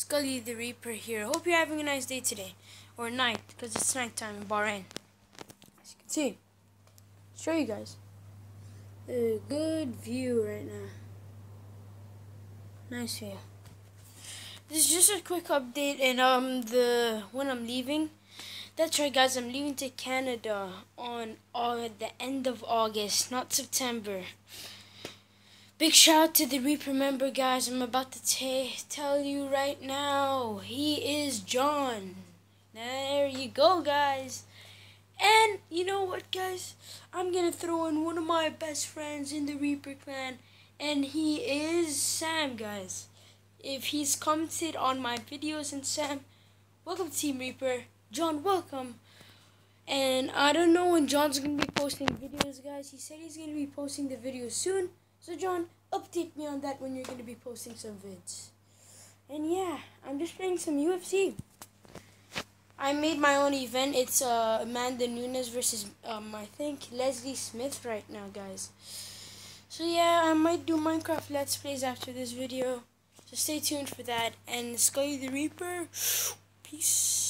Scully the Reaper here. Hope you're having a nice day today. Or night, because it's nighttime in Bahrain. As you can see. Show you guys. A good view right now. Nice view. This is just a quick update and um the when I'm leaving. That's right guys, I'm leaving to Canada on uh, the end of August, not September. Big shout out to the Reaper member, guys. I'm about to tell you right now. He is John. There you go, guys. And you know what, guys? I'm gonna throw in one of my best friends in the Reaper clan, and he is Sam, guys. If he's commented on my videos, and Sam, welcome Team Reaper. John, welcome. And I don't know when John's gonna be posting videos, guys. He said he's gonna be posting the videos soon. So John, update me on that when you're gonna be posting some vids. And yeah, I'm just playing some UFC. I made my own event. It's uh, Amanda Nunes versus um, I think Leslie Smith right now, guys. So yeah, I might do Minecraft Let's Plays after this video. So stay tuned for that. And Scully the Reaper, peace.